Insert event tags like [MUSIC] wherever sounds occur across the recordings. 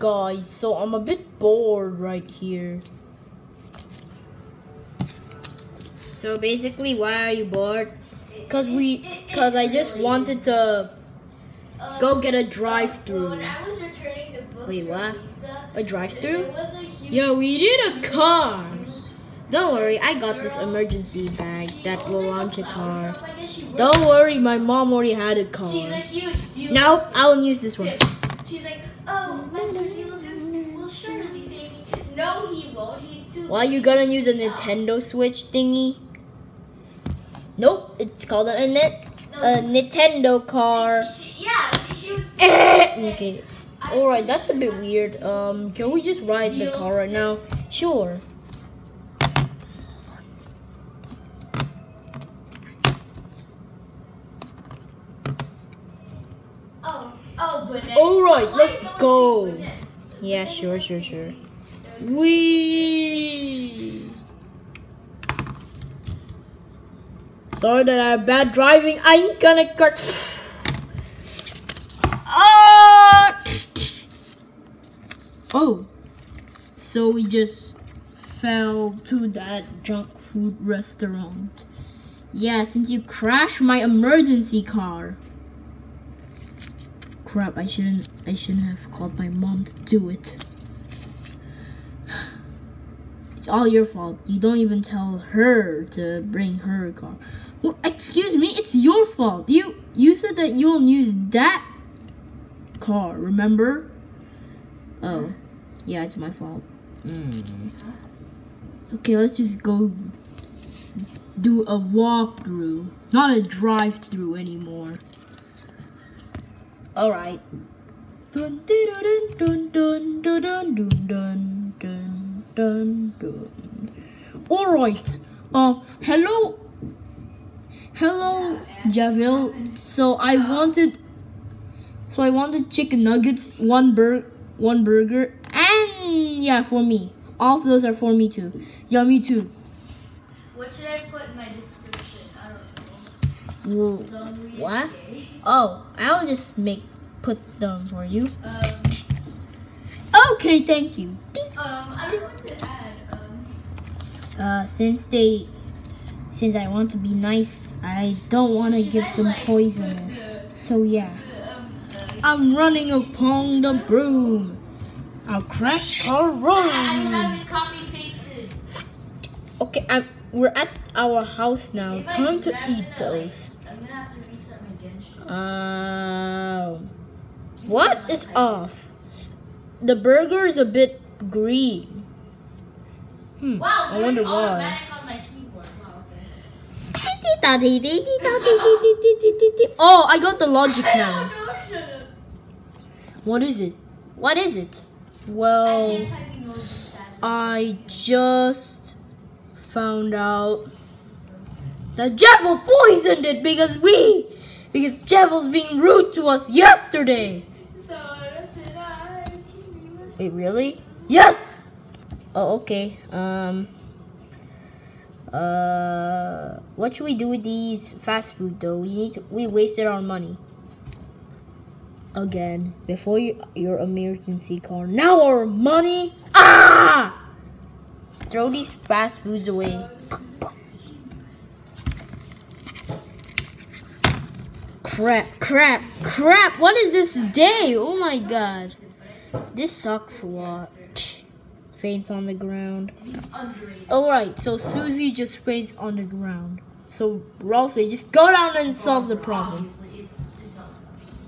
guys, so I'm a bit bored right here. So basically, why are you bored? Cause we, cause I just wanted to go get a drive-through. When I was returning the books Wait, what? Lisa, A drive-through? there was a huge Yeah, we need a car. Don't worry, I got this emergency bag that will launch a car. shop, I guess she worked- Don't worry, my mom already had a car. She's a huge deal. Now I'll use this one. Oh, Master Lucas will surely save me. No, he won't. He's too. Why you gonna use a Nintendo Switch thingy? Nope, it's called a, net, a Nintendo car. She, she, yeah, she, she would [LAUGHS] say. Okay. Alright, that's a bit weird. Um, can we just ride the car right now? Sure. Oh, oh, Bonnet. Alright, let's go. Yeah, sure, sure, sure. Wee. Sorry that I have bad driving. I'm gonna cut. Ah! Oh, so we just fell to that junk food restaurant. Yeah, since you crashed my emergency car. Crap, I shouldn't I shouldn't have called my mom to do it. It's all your fault. You don't even tell her to bring her car. Well, excuse me, it's your fault. You you said that you won't use that car, remember? Oh. Yeah, it's my fault. Hmm. Okay, let's just go do a walkthrough, not a drive-through anymore. All right. Dun, dun, dun, dun, dun, dun, dun, dun, dun, dun, dun. All right. Um. Hello. Hello, Javil. So I wanted. So I wanted chicken nuggets, one bur, one burger, and yeah, for me. All of those are for me too. Yeah, me too. What should I put in my description? I don't know. What? gay. Oh, I'll just make put them for you. Um, Okay, thank you. um, I don't want to add. Um, Uh, since they, since I want to be nice, I don't want to give them poisonous. So yeah, um, uh, I'm running upon the broom. I'll crash car I run. haven't copy pasted. Okay, I'm, we're at our house now. If Time do to eat gonna, like, those. I'm gonna have to restart my Genshin. Um, what is off? The burger is a bit green. Hmm. Wow, I wonder why. automatic on my keyboard. Wow, okay. Oh, I got the logic now. No, shut up. What is it? What is it? Well, can't type emojis, sadly. I just found out that Jeff poisoned it because we, because Jeff being rude to us yesterday. Wait, really? Yes. Oh, okay. Um. Uh, what should we do with these fast food though? We need to, we wasted our money. Again, before you, your emergency car. Now our money. Ah! Throw these fast foods away. Crap, crap, crap. What is this day? Oh my god. This sucks a lot. Faints on the ground. Alright, so Susie just faints on the ground. So Ralsei, just go down and solve the problem. Obviously, it, it's all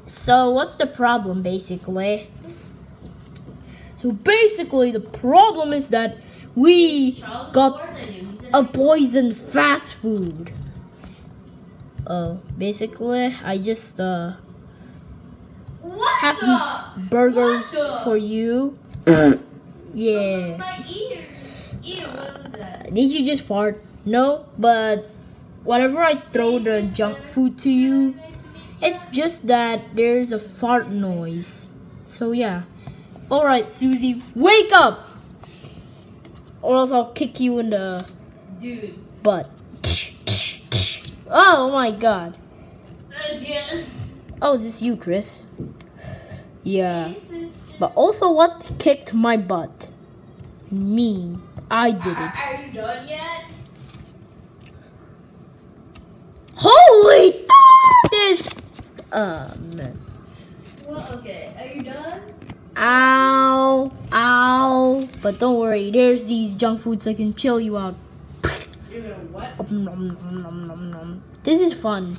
So what's the problem basically? So basically the problem is that we got course I do. He's a poison fast food. Oh, basically I just uh have the? these burgers for you. yeah. My ears. Ew, what was that? Did you just fart? No, but whatever I throw the junk food to you, Nice to meet you. it's just that there's a fart noise. So yeah. Alright, Susie, wake up! Or else I'll kick you in the Dude. butt. Oh my god. Uh. Oh, is this you, Kris? Yeah. But also, what kicked my butt? Me. I did Are, it. are you done yet? Holy this! Um. Well, okay. Are you done? Ow. Ow. But don't worry, there's these junk foods that can chill you out. You're gonna what? This is fun.